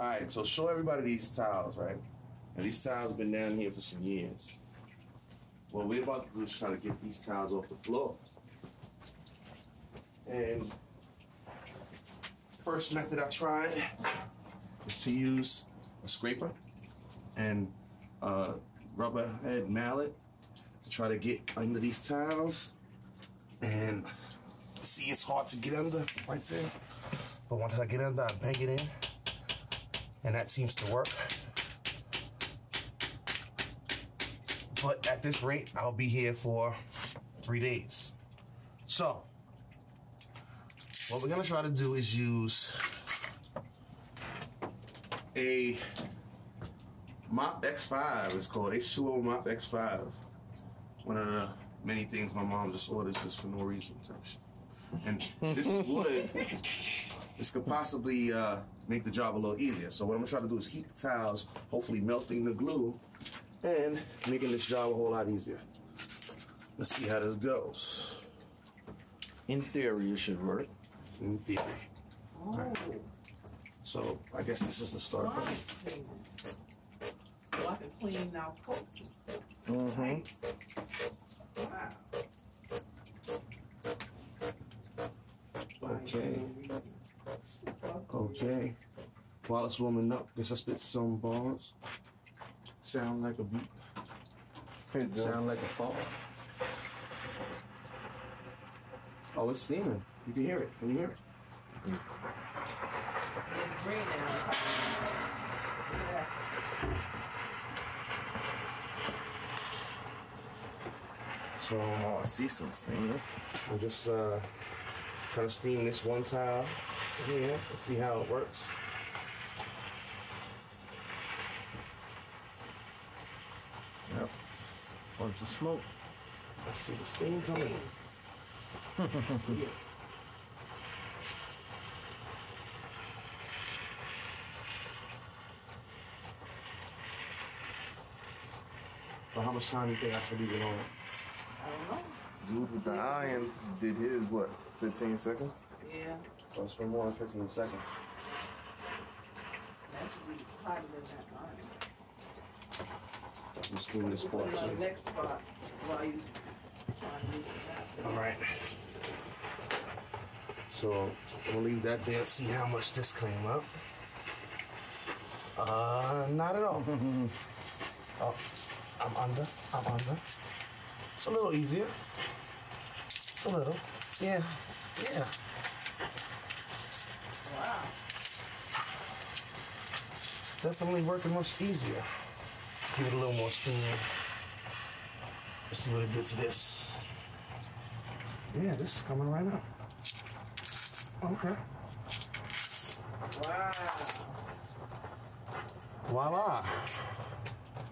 All right, so show everybody these tiles, right? And these tiles have been down here for some years. What we're about to do is try to get these tiles off the floor. And first method I tried is to use a scraper and a rubber head mallet to try to get under these tiles. And see, it's hard to get under right there. But once I get under, I bang it in. And that seems to work. But at this rate, I'll be here for three days. So, what we're gonna try to do is use a Mop X5. It's called H2O Mop X5. One of the many things my mom just orders just for no reason. And this is wood. This could possibly uh, make the job a little easier. So what I'm gonna try to do is heat the tiles, hopefully melting the glue, and making this job a whole lot easier. Let's see how this goes. In theory, it should work. In theory. Oh, So I guess this is the start. right. point. So I can clean now coats and stuff. Mm-hmm. Wow. Okay. Okay. While it's warming up, guess I spit some bars. Sound like a beat. Sound like a fall. Oh, it's steaming. You can hear it. Can you hear it? It's green now. Yeah. So Oh, I see some steam. I'm just uh, trying to steam this one tile here. Let's see how it works. Bunch of smoke. I see the steam coming. I see it. But how much time do you think I should leave it on? I don't know. Dude with the iron did his, what, 15 seconds? Yeah. Oh, it's been more than 15 seconds. That should be hotter than that line. I'm steaming this Put part it on the too. next spot while you trying to use that. All right. So we'll leave that there. And see how much this came up. Uh, not at all. oh, I'm under. I'm under. It's a little easier. It's a little. Yeah. Yeah. Wow. It's definitely working much easier. Give it a little more steam. Let's see what it did to this. Yeah, this is coming right up. Okay. Wow. Voila.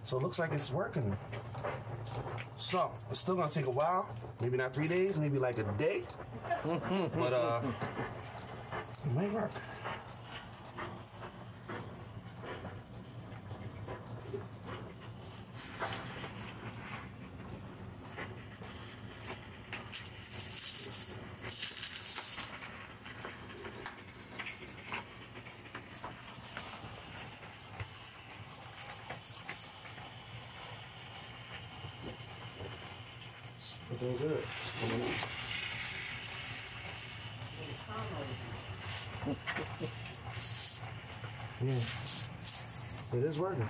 So it looks like it's working. So it's still gonna take a while. Maybe not three days, maybe like a day. but uh it might work. It's. Yeah. It is working.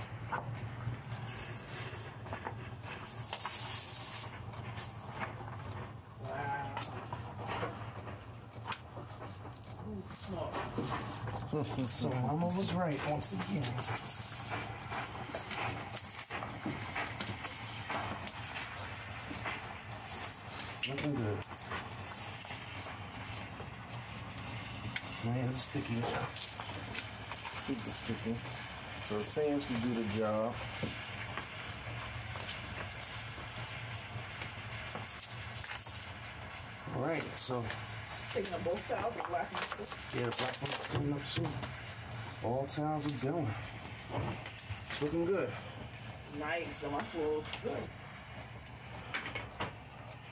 So Mama was right once again. Looking good. My hand's sticky. Super sticky. So it seems to do the job. All right, so Taking up both towels, the black the yeah, the black one's coming up too. All towels are going. It's looking good. Nice. So my looks good.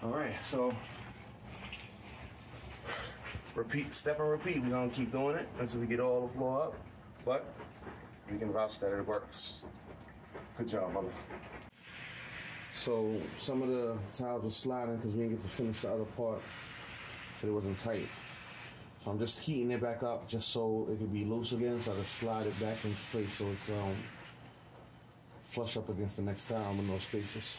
All right, so repeat, step and repeat. We're gonna keep doing it until we get all the floor up. But we can vouch that it works. Good job, mother. So some of the tiles were sliding because we didn't get to finish the other part, so it wasn't tight. So I'm just heating it back up just so it could be loose again, so I can slide it back into place so it's um, flush up against the next tile with no spaces.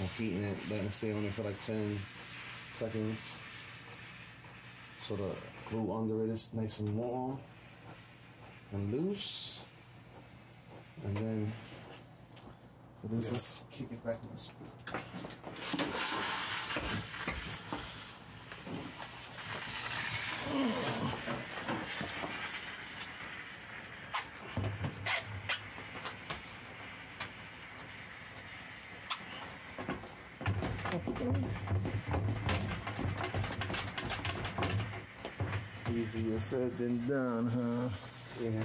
So I'm heating it, letting it stay on there for like 10 seconds. So the glue under it is nice and warm and loose. And then So this yeah, is kick it back in the screw. Easier said than done, huh? Yeah,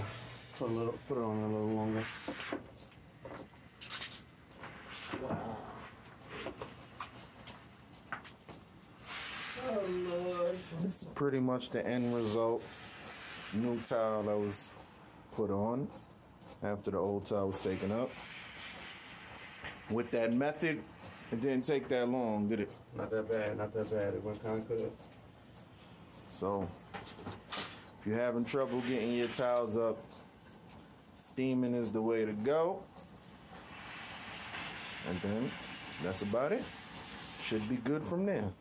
put a little, put it on a little longer. Oh Lord. This is pretty much the end result. New tile that was put on after the old tile was taken up. With that method, it didn't take that long, did it? Not that bad, not that bad. It went kind of good. So, if you're having trouble getting your tiles up, steaming is the way to go. And then that's about it. Should be good from there.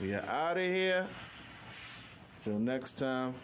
We are out of here. Till next time.